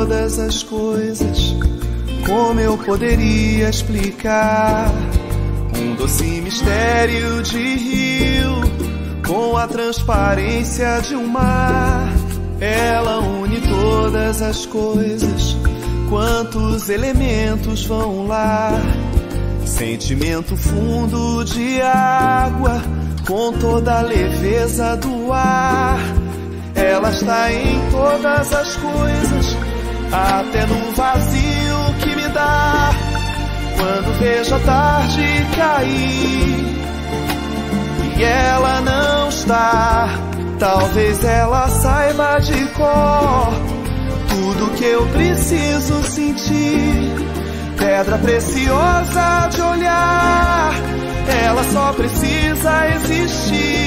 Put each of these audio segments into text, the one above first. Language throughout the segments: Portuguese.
todas as coisas. Como eu poderia explicar um doce mistério de rio com a transparência de um mar? Ela une todas as coisas. Quantos elementos vão lá? Sentimento fundo de água com toda a leveza do ar. Ela está em todas as coisas, até no vazio que me dá. Quando vejo a tarde cair e ela não está, talvez ela saiba de cor tudo que eu preciso sentir. Pedra preciosa de olhar, ela só precisa existir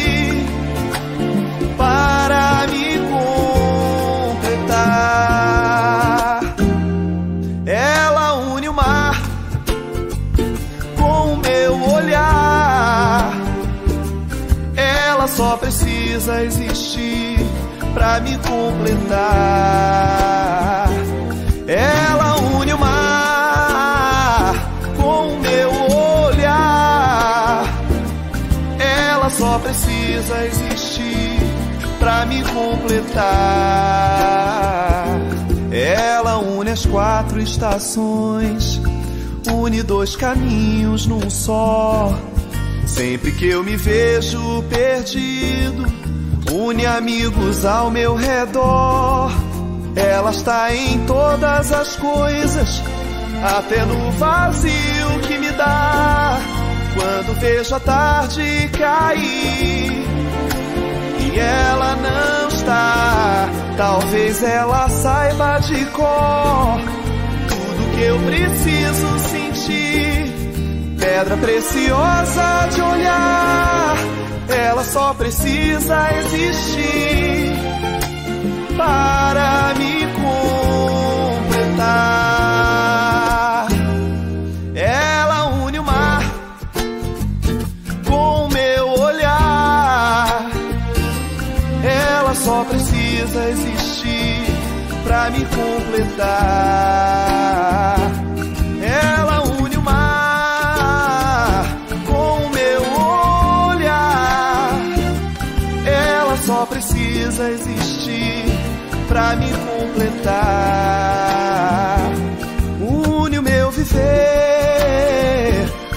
só precisa existir para me completar. Ela une o mar com o meu olhar. Ela só precisa existir para me completar. Ela une as quatro estações, une dois caminhos num só. Sempre que eu me vejo perdido, une amigos ao meu redor. Ela está em todas as coisas, até no vazio que me dá. Quando vejo a tarde cair e ela não está, talvez ela saiba de cor tudo que eu preciso sentir. Pedra preciosa de olhar, ela só precisa existir para me completar. Ela une o mar com o meu olhar. Ela só precisa existir para me completar. Precisa existir para me completar. Une o meu viver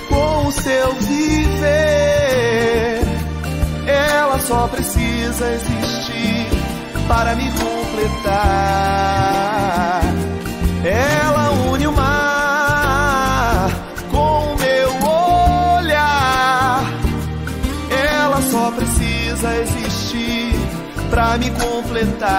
com o seu viver. Ela só precisa existir para me completar. Ela une o mar com o meu olhar. Ela só precisa existir pra me completar.